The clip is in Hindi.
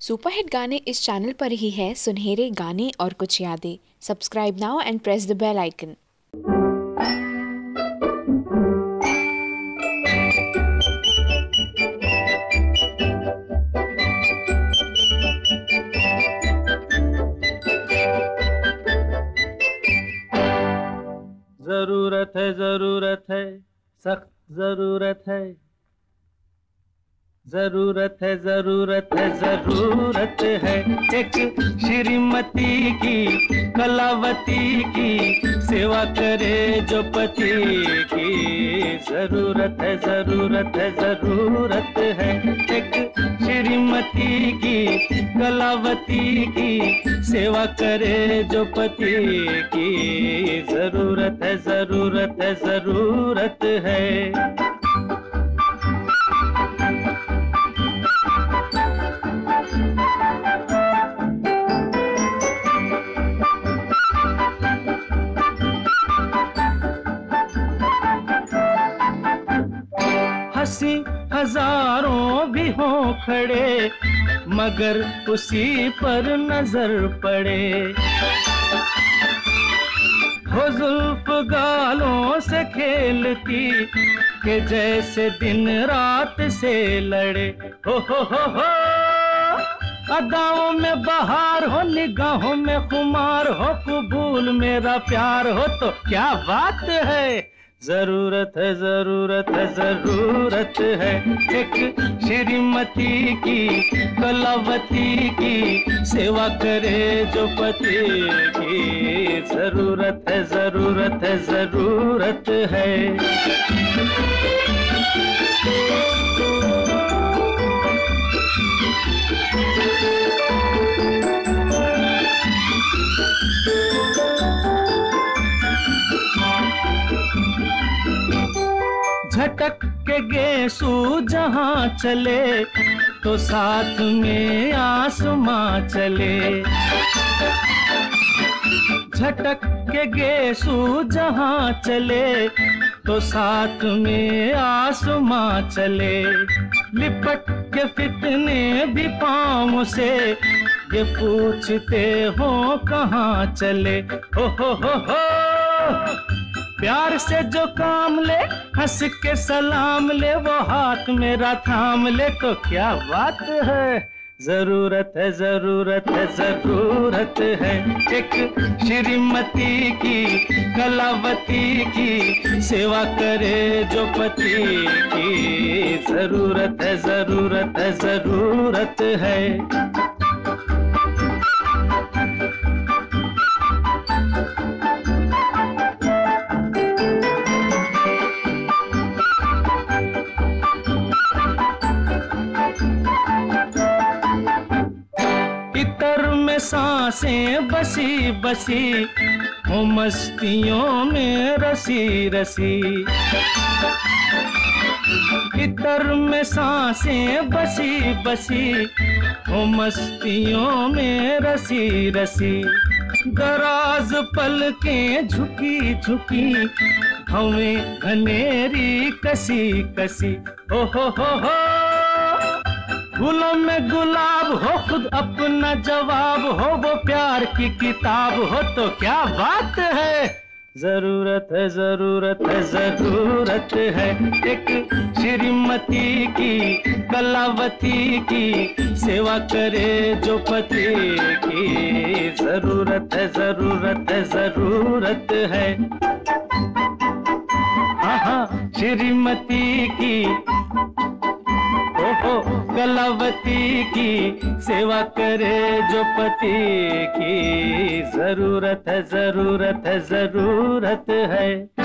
सुपरहिट गाने इस चैनल पर ही है। सुनहरे गाने और कुछ यादें। Subscribe now and press the bell icon. ज़रूरत है ज़रूरत है, सख्त ज़रूरत है। ज़रूरत है ज़रूरत है ज़रूरत है। एक श्रीमती की, कलावती की सेवा करे जो पति की। ज़रूरत है ज़रूरत है ज़रूरत है। एक श्रीमती की, कलावती की सेवा करे जो पति की। ज़रूरत है ज़रूरत है ज़रूरत है। हँसी हज़ारों भी हो खड़े, मगर उसी पर नज़र पड़े। हो जुल्फ गालों से खेलती के जैसे दिन रात से लड़े। हो हो हो हो, अदाओं में बहार हो, निगाहों में खुमार हो, कबूल मेरा प्यार हो तो क्या बात है? ज़रूरत है ज़रूरत है ज़रूरत है। एक श्रीमती की, कलावती की सेवा करे जो पति की। ज़रूरत है ज़रूरत है ज़रूरत है। झटक के गेसू जहाँ चले तो साथ में आसमां चले। झटक के गेसू जहाँ चले तो साथ में आसमां चले। लिपट के फितने भी पाँव से, ये पूछते हो कहाँ चले? हो हो हो हो! प्यार से जो काम ले, हंस के सलाम ले, वो हाथ मेरा थाम ले। तो क्या बात है? ज़रूरत है ज़रूरत है ज़रूरत है। एक श्रीमती की, कलावती की सेवा करे जो पति की। ज़रूरत है ज़रूरत है ज़रूरत है। साँसें बसी बसी, हो मस्तियों में रसी रसी। इतर में साँसें बसी बसी, हो मस्तियों में रसी रसी। दराज पल के झुकी झुकी हमें घनेरी कसी कसी। ओ हो हो हो। फूलों में गुलाब हो, खुद अपना जवाब हो, वो प्यार की किताब हो तो क्या बात है? ज़रूरत है ज़रूरत है ज़रूरत है। एक श्रीमती की, कलावती की, सेवा करे जो पति की। ज़रूरत है ज़रूरत है ज़रूरत है। हाँ हाँ श्रीमती की हो कलावती की सेवा करे जो पति की। ज़रूरत है ज़रूरत है ज़रूरत है।